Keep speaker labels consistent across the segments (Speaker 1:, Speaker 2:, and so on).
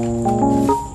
Speaker 1: Música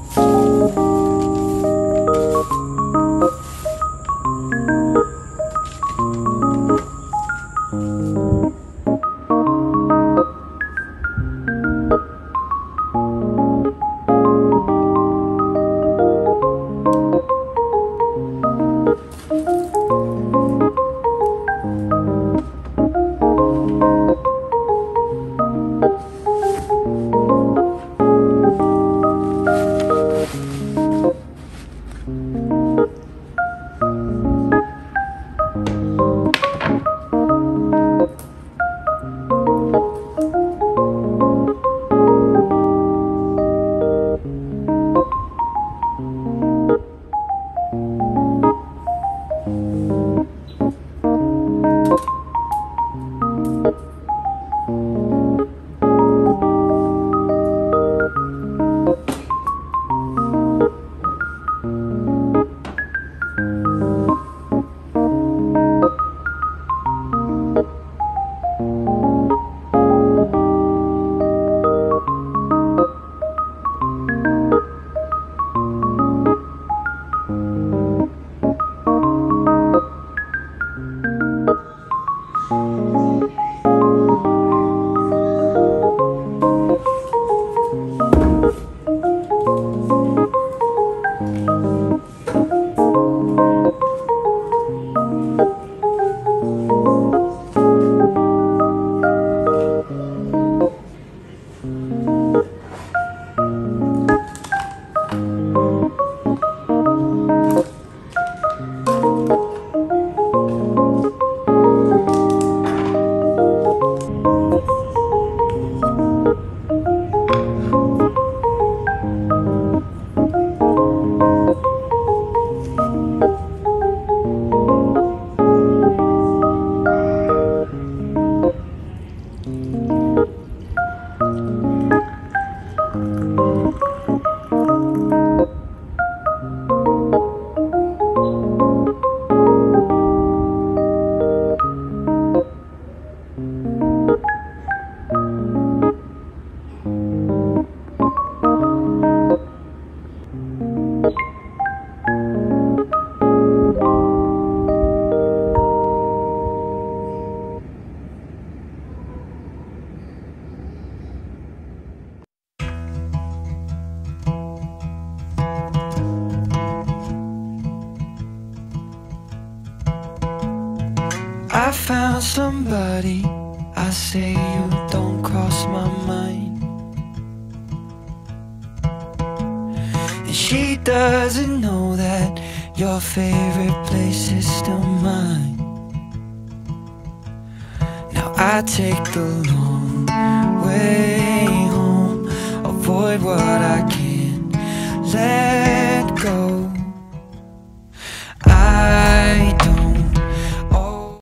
Speaker 1: I found somebody. I say you don't cross my mind. And she doesn't know that your favorite place is still mine. Now I take the long